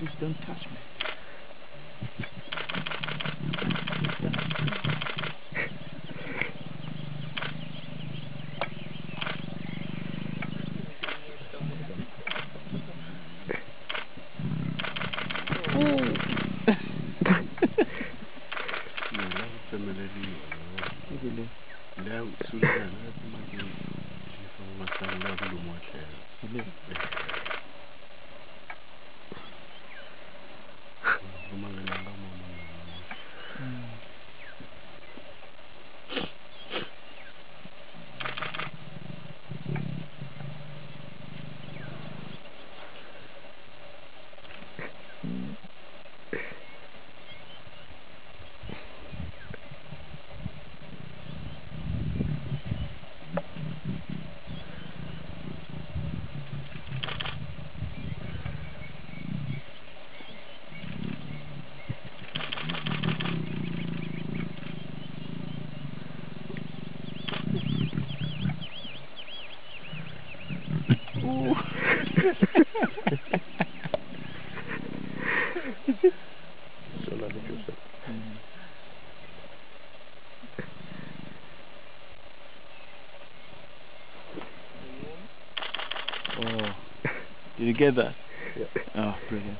Please don't touch me. Nna Ooh. Oh, did you get that? Yeah. Oh, brilliant.